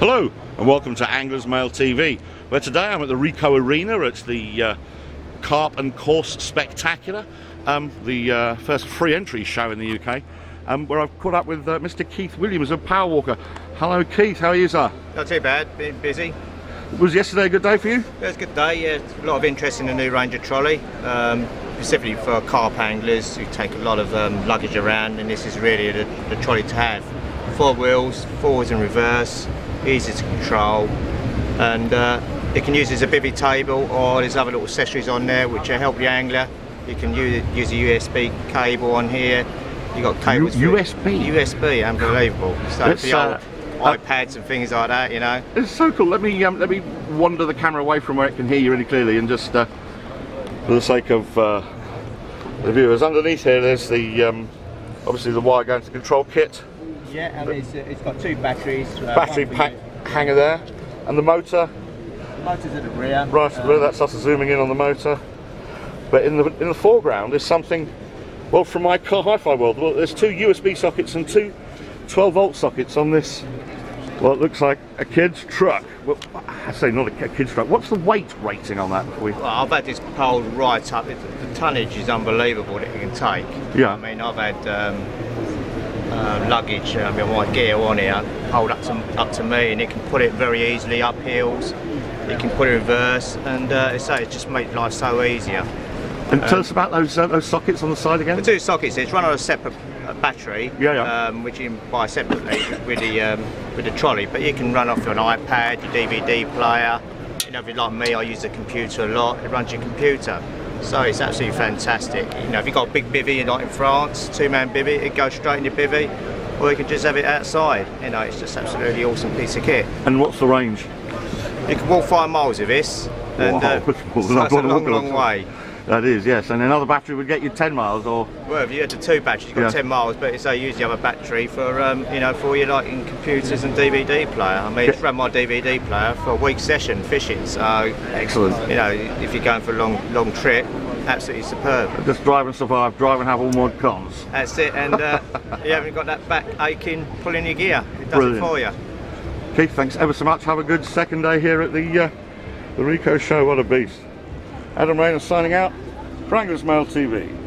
Hello and welcome to Anglers Mail TV where today I'm at the Ricoh Arena it's the uh, Carp and Coarse Spectacular um, the uh, first free entry show in the UK um, where I've caught up with uh, Mr Keith Williams of PowaWalker. Hello Keith, how are you sir? Not too bad, been busy. Was yesterday a good day for you? It was a good day, yeah. A lot of interest in the new Ranger trolley, um, specifically for carp anglers who take a lot of um, luggage around and this is really the, the trolley to have. Four wheels, forwards and reverse, easy to control and uh, you can use it as a bivy table or there's other little accessories on there which will help the angler. You can use, use a USB cable on here. You got cables. U USB? USB, unbelievable. So for the old uh, iPads and things like that, you know. It's so cool. Let me um, let me wander the camera away from where it can hear you really clearly, and just uh, for the sake of uh, the viewers, underneath here there's the um, obviously the wire going to the control kit, Yeah, and it's, uh, it's got two batteries. Uh, battery pack hanger there, and the motor Motors at the rear. right at the rear. That's us zooming in on the motor. But in the in the foreground is something. Well, from my car hi-fi world, well, there's two USB sockets and two 12 volt sockets on this. Well, it looks like a kid's truck. Well, I say not a kid's truck. What's the weight rating on that? We... Well, I've had this pole right up. It, the tonnage is unbelievable that it can take. Yeah. I mean, I've had um, uh, luggage. I mean, my gear on here hold up to up to me, and it can put it very easily up hills. It can put it in reverse, and uh, it's, it just makes life so easier. And tell us about those uh, those sockets on the side again. The two sockets, it's run on a separate uh, battery, Yeah, yeah. Um, which you can buy separately with the um, with the trolley. But you can run off your iPad, your DVD player. You know, if you're like me, I use the computer a lot. It runs your computer, so it's absolutely fantastic. You know, if you've got a big bivvy, like in France, two-man bivvy, it goes straight in your bivvy, or you can just have it outside. You know, it's just absolutely awesome piece of kit. And what's the range? You can walk five miles with this, and Wow, uh, so it's a long, long way. That is, yes. And another battery would get you 10 miles, or Well, if you had two batteries, you've got Yeah. 10 miles, but it's, they use the other battery for, um, you know, for your like in computers and DVD player. I mean, Yeah. run my DVD player for a week session fishing, so, excellent. you know, if you're going for a long, long trip, absolutely superb. Just drive and survive, drive and have all mod cons. That's it, and uh, you haven't got that back aching pulling your gear. It does Brilliant. it for you. Keith, thanks ever so much. Have a good second day here at the uh, the Ricoh Show. What a beast. Adam Rayner signing out for Anglers Mail TV.